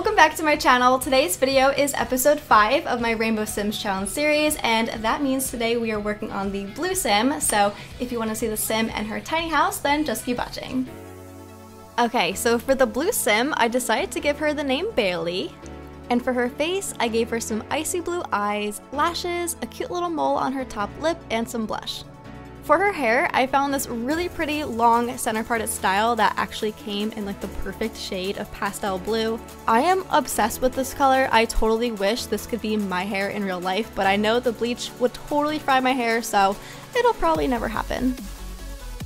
welcome back to my channel. Today's video is episode 5 of my Rainbow Sims Challenge series, and that means today we are working on the blue sim, so if you want to see the sim and her tiny house, then just keep watching. Okay, so for the blue sim, I decided to give her the name Bailey, and for her face, I gave her some icy blue eyes, lashes, a cute little mole on her top lip, and some blush. For her hair, I found this really pretty long center parted style that actually came in like the perfect shade of pastel blue. I am obsessed with this color. I totally wish this could be my hair in real life, but I know the bleach would totally fry my hair, so it'll probably never happen.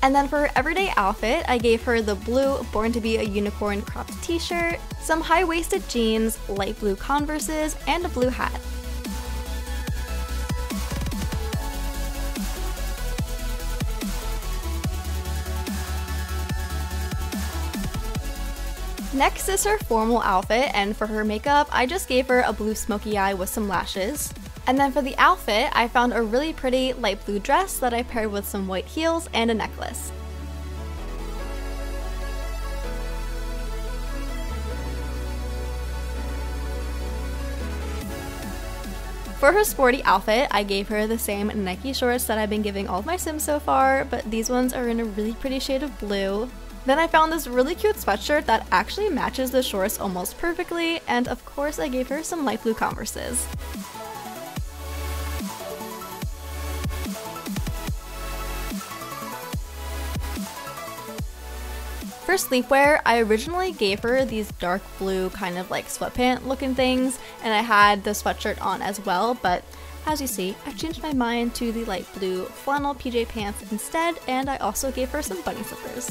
And then for her everyday outfit, I gave her the blue Born to be a Unicorn cropped t-shirt, some high-waisted jeans, light blue Converses, and a blue hat. Next is her formal outfit, and for her makeup, I just gave her a blue smoky eye with some lashes. And then for the outfit, I found a really pretty light blue dress that I paired with some white heels and a necklace. For her sporty outfit, I gave her the same Nike shorts that I've been giving all of my Sims so far, but these ones are in a really pretty shade of blue. Then I found this really cute sweatshirt that actually matches the shorts almost perfectly, and of course I gave her some light blue Converses. For sleepwear, I originally gave her these dark blue kind of like sweatpant looking things, and I had the sweatshirt on as well, but as you see, I changed my mind to the light blue flannel PJ pants instead, and I also gave her some bunny slippers.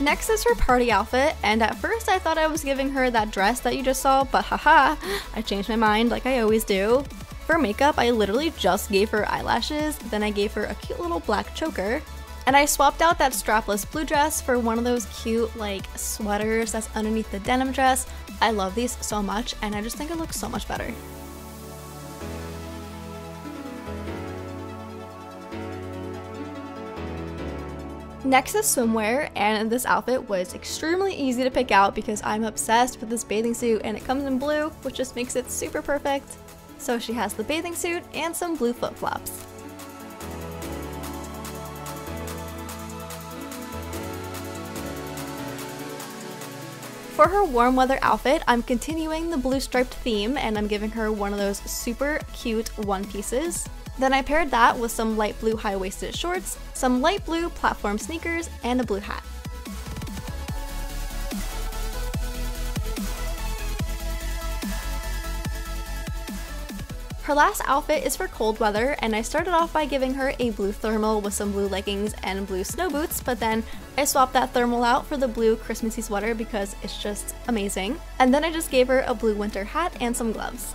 Next is her party outfit, and at first I thought I was giving her that dress that you just saw, but haha, I changed my mind like I always do. For makeup, I literally just gave her eyelashes, then I gave her a cute little black choker, and I swapped out that strapless blue dress for one of those cute like sweaters that's underneath the denim dress. I love these so much and I just think it looks so much better. Next is swimwear, and this outfit was extremely easy to pick out because I'm obsessed with this bathing suit and it comes in blue, which just makes it super perfect. So she has the bathing suit and some blue flip-flops. For her warm weather outfit, I'm continuing the blue striped theme and I'm giving her one of those super cute one pieces. Then I paired that with some light blue high-waisted shorts, some light blue platform sneakers, and a blue hat. Her last outfit is for cold weather, and I started off by giving her a blue thermal with some blue leggings and blue snow boots, but then I swapped that thermal out for the blue Christmassy sweater because it's just amazing. And then I just gave her a blue winter hat and some gloves.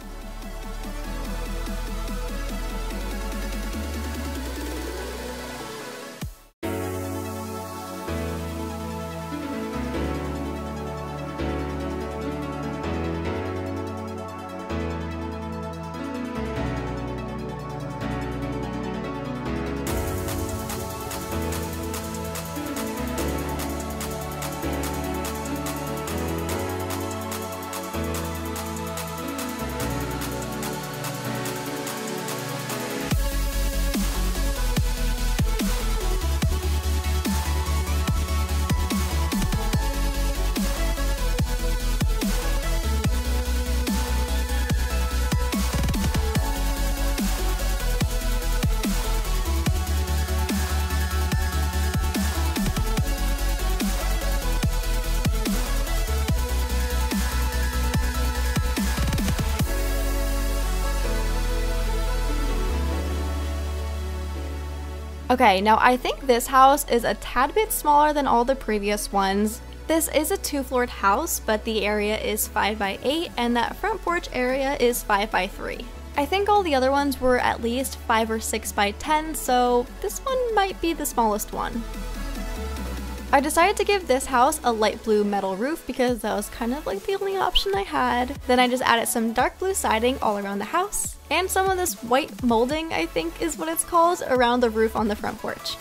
Okay, now I think this house is a tad bit smaller than all the previous ones. This is a two-floored house, but the area is 5 by 8 and that front porch area is 5 by 3 I think all the other ones were at least 5 or 6 by 10, so this one might be the smallest one. I decided to give this house a light blue metal roof because that was kind of like the only option I had. Then I just added some dark blue siding all around the house and some of this white molding I think is what it's called around the roof on the front porch.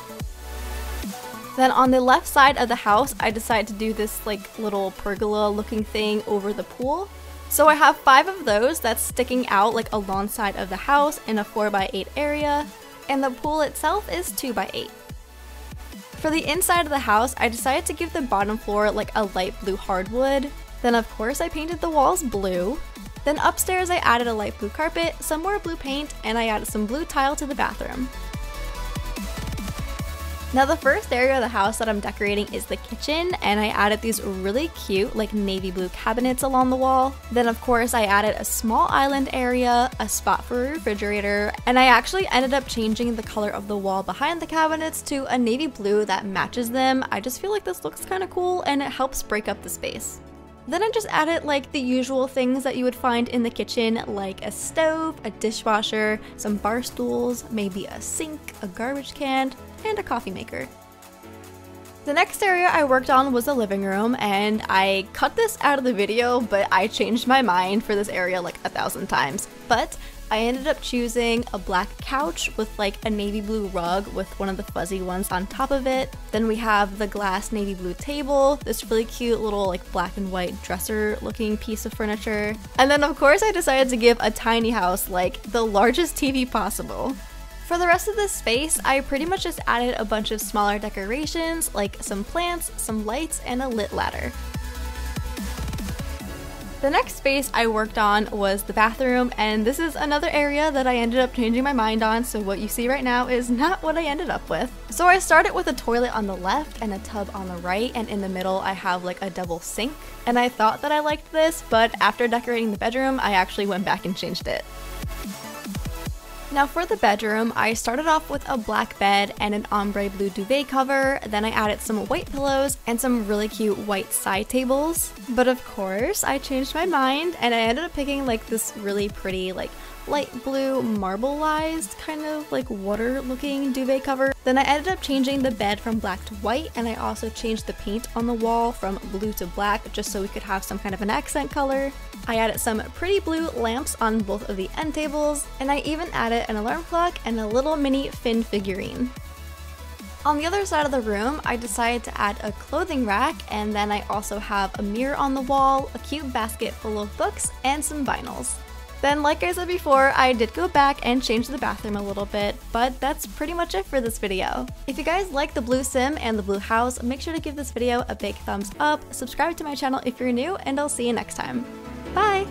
Then on the left side of the house, I decided to do this like little pergola looking thing over the pool. So I have five of those that's sticking out like alongside of the house in a 4x8 area, and the pool itself is 2x8. For the inside of the house, I decided to give the bottom floor like a light blue hardwood. Then of course I painted the walls blue. Then upstairs I added a light blue carpet, some more blue paint, and I added some blue tile to the bathroom. Now the first area of the house that I'm decorating is the kitchen and I added these really cute like navy blue cabinets along the wall. Then of course I added a small island area, a spot for a refrigerator, and I actually ended up changing the color of the wall behind the cabinets to a navy blue that matches them. I just feel like this looks kind of cool and it helps break up the space. Then I just added like the usual things that you would find in the kitchen like a stove, a dishwasher, some bar stools, maybe a sink, a garbage can, and a coffee maker. The next area I worked on was the living room, and I cut this out of the video, but I changed my mind for this area like a thousand times. But I ended up choosing a black couch with like a navy blue rug with one of the fuzzy ones on top of it. Then we have the glass navy blue table, this really cute little like black and white dresser looking piece of furniture. And then of course I decided to give a tiny house like the largest TV possible. For the rest of this space, I pretty much just added a bunch of smaller decorations like some plants, some lights, and a lit ladder. The next space I worked on was the bathroom, and this is another area that I ended up changing my mind on, so what you see right now is not what I ended up with. So I started with a toilet on the left and a tub on the right, and in the middle I have like a double sink. And I thought that I liked this, but after decorating the bedroom, I actually went back and changed it. Now for the bedroom, I started off with a black bed and an ombre blue duvet cover, then I added some white pillows and some really cute white side tables. But of course, I changed my mind and I ended up picking like this really pretty like light blue marbleized kind of like water looking duvet cover. Then I ended up changing the bed from black to white and I also changed the paint on the wall from blue to black just so we could have some kind of an accent color. I added some pretty blue lamps on both of the end tables and I even added an alarm clock and a little mini fin figurine. On the other side of the room, I decided to add a clothing rack and then I also have a mirror on the wall, a cute basket full of books, and some vinyls. Then, like I said before, I did go back and change the bathroom a little bit, but that's pretty much it for this video. If you guys like the blue sim and the blue house, make sure to give this video a big thumbs up, subscribe to my channel if you're new, and I'll see you next time. Bye!